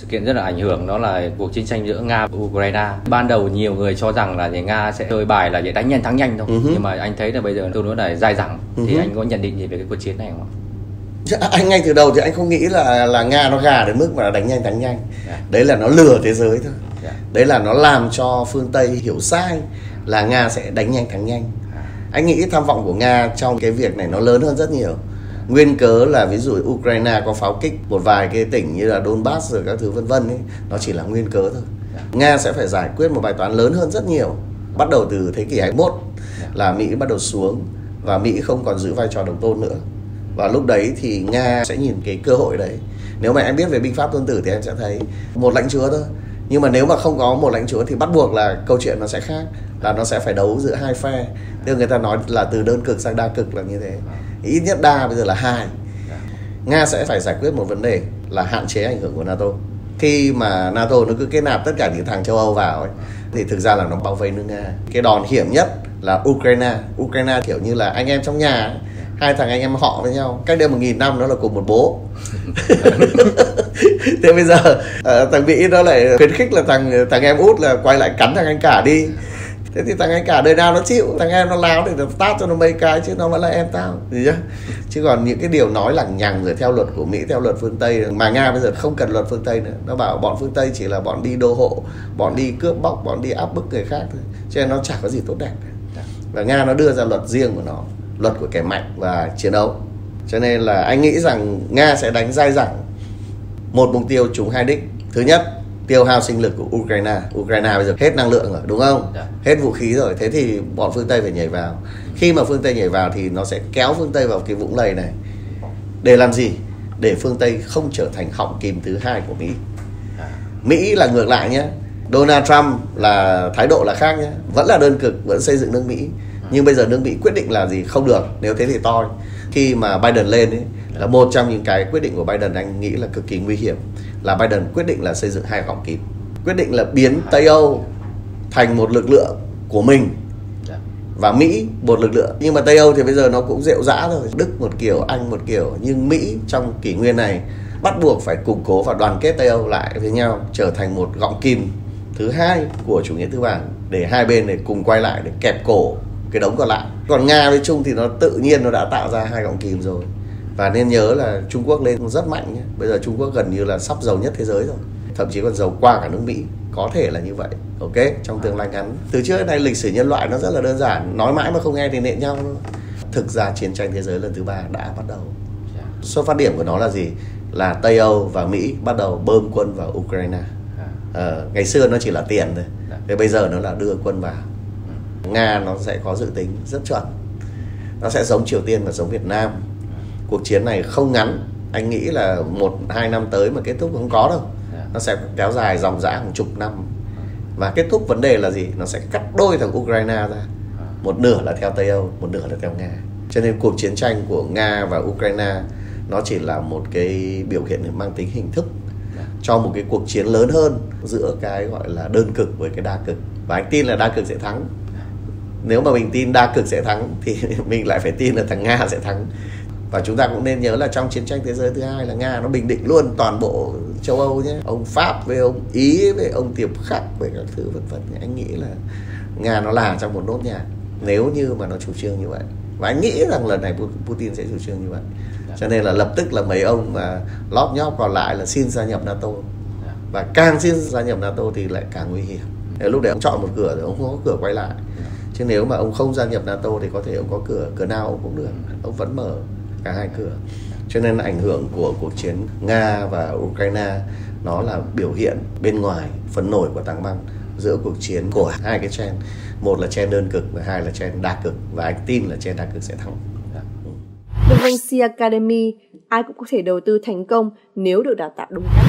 sự kiện rất là ảnh hưởng đó là cuộc chiến tranh giữa Nga và Ukraine. Ban đầu nhiều người cho rằng là thì Nga sẽ chơi bài là để đánh nhanh thắng nhanh thôi. Uh-huh. Nhưng mà anh thấy là bây giờ tương đối là dai dẳng. Uh-huh. Thì anh có nhận định gì về cái cuộc chiến này không ạ? Dạ, anh ngay từ đầu thì anh không nghĩ là là nga nó gà đến mức mà đánh nhanh thắng nhanh. Dạ. đấy là nó lừa thế giới thôi. Dạ. đấy là nó làm cho phương tây hiểu sai là nga sẽ đánh nhanh thắng nhanh yeah. anh nghĩ tham vọng của nga trong cái việc này nó lớn hơn rất nhiều nguyên cớ là ví dụ ukraine có pháo kích một vài cái tỉnh như là donbass rồi các thứ vân vân ấy, nó chỉ là nguyên cớ thôi. Nga sẽ phải giải quyết một bài toán lớn hơn rất nhiều, bắt đầu từ thế kỷ 21 là mỹ bắt đầu xuống và mỹ không còn giữ vai trò đồng tôn nữa. Và lúc đấy thì nga sẽ nhìn cái cơ hội đấy. Nếu mà em biết về binh pháp tôn tử thì em sẽ thấy một lãnh chúa thôi. Nhưng mà nếu mà không có một lãnh chúa thì bắt buộc là câu chuyện nó sẽ khác, là nó sẽ phải đấu giữa hai phe. Tức người ta nói là từ đơn cực sang đa cực là như thế ít nhất đa bây giờ là hai. Nga sẽ phải giải quyết một vấn đề là hạn chế ảnh hưởng của nato. Khi mà nato nó cứ kết nạp tất cả những thằng châu âu vào ấy, thì thực ra là nó bao vây nước nga. Cái đòn hiểm nhất là ukraine. Ukraine kiểu như là anh em trong nhà ấy, hai thằng anh em họ với nhau cách đây một nghìn năm nó là cùng một bố. Thế bây giờ uh, thằng mỹ nó lại khuyến khích là thằng thằng em út là quay lại cắn thằng anh cả đi thế thì thằng anh cả đời nào nó chịu thằng em nó láo để nó tát cho nó mấy cái chứ nó vẫn là em tao. Gì chứ chứ còn những cái điều nói lằng nhằng rồi theo luật của mỹ theo luật phương tây mà nga bây giờ không cần luật phương tây nữa. Nó bảo bọn phương tây chỉ là bọn đi đô hộ bọn đi cướp bóc bọn đi áp bức người khác thôi. Cho nên nó chẳng có gì tốt đẹp và nga nó đưa ra luật riêng của nó luật của kẻ mạnh và chiến đấu. Cho nên là anh nghĩ rằng nga sẽ đánh dai dẳng một mục tiêu trúng hai đích. Thứ nhất tiêu hao sinh lực của ukraine. Ukraine bây giờ hết năng lượng rồi đúng không? Yeah. Dạ. hết vũ khí rồi. Thế thì bọn phương tây phải nhảy vào. Khi mà phương tây nhảy vào thì nó sẽ kéo phương tây vào cái vũng lầy này. Để làm gì? Để phương tây không trở thành họng kìm thứ hai của mỹ. Dạ. mỹ là ngược lại nhé donald trump là thái độ là khác nhé vẫn là đơn cực vẫn xây dựng nước mỹ. Nhưng bây giờ nước mỹ quyết định là gì? Không được. Nếu thế thì toi khi mà biden lên ấy là một trong những cái quyết định của biden anh nghĩ là cực kỳ nguy hiểm. Là biden quyết định là xây dựng hai gọng kìm quyết định là biến tây âu thành một lực lượng của mình. Và Mỹ một lực lượng. Nhưng mà Tây Âu thì bây giờ nó cũng rệu rã rồi Đức một kiểu Anh một kiểu. Nhưng Mỹ trong kỷ nguyên này bắt buộc phải củng cố và đoàn kết Tây Âu lại với nhau trở thành một gọng kìm thứ hai của chủ nghĩa tư bản để hai bên này cùng quay lại để kẹp cổ cái đống còn lại. Còn nga với trung thì nó tự nhiên nó đã tạo ra hai gọng kìm rồi và nên nhớ là trung quốc lên rất mạnh nhé. Bây giờ trung quốc gần như là sắp giàu nhất thế giới rồi. Thậm chí còn giàu qua cả nước mỹ. Có thể là như vậy ok? Trong tương lai ngắn. Từ trước đến nay lịch sử nhân loại nó rất là đơn giản. Nói mãi mà không nghe thì nện nhau. Thực ra chiến tranh thế giới lần thứ ba đã bắt đầu. Xuất phát điểm của nó là gì? Là tây âu và mỹ bắt đầu bơm quân vào ukraine. À, ngày xưa nó chỉ là tiền thôi. Thì bây giờ nó là đưa quân vào. Nga nó sẽ có dự tính rất chuẩn. Nó sẽ giống triều tiên và giống việt nam cuộc chiến này không ngắn. Anh nghĩ là một hai năm tới mà kết thúc không có đâu. Dạ. nó sẽ kéo dài dòng dã hàng chục năm. Và kết thúc vấn đề là gì? Nó sẽ cắt đôi thằng ukraine ra. Dạ. một nửa là theo tây âu một nửa là theo nga. Cho nên cuộc chiến tranh của nga và ukraine nó chỉ là một cái biểu hiện mang tính hình thức dạ. cho một cái cuộc chiến lớn hơn giữa cái gọi là đơn cực với cái đa cực. Và anh tin là đa cực sẽ thắng. Nếu mà mình tin đa cực sẽ thắng thì mình lại phải tin là thằng nga sẽ thắng và chúng ta cũng nên nhớ là trong chiến tranh thế giới thứ hai là nga nó bình định luôn toàn bộ châu âu nhé. Ông pháp với ông ý với ông tiệp khắc với các thứ vân vân. Anh nghĩ là nga nó là trong một nốt nhạc nếu như mà nó chủ trương như vậy. Và anh nghĩ rằng lần này putin sẽ chủ trương như vậy. Cho nên là lập tức là mấy ông mà lóp nhóp còn lại là xin gia nhập nato. Và càng xin gia nhập nato thì lại càng nguy hiểm. Lúc đấy ông chọn một cửa rồi ông không có cửa quay lại. Chứ nếu mà ông không gia nhập nato thì có thể ông có cửa cửa nào ông cũng được. Ông vẫn mở cả hai cửa. Cho nên ảnh hưởng của cuộc chiến nga và ukraine nó là biểu hiện bên ngoài, phấn nổi của tảng băng giữa cuộc chiến của hai cái trend một là trend đơn cực và hai là trend đa cực. Và anh tin là trend đa cực sẽ thắng. Dạ. The Vinci Academy, ai cũng có thể đầu tư thành công nếu được đào tạo đúng cách.